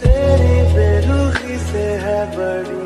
तेरी बेरुखी से है बड़ी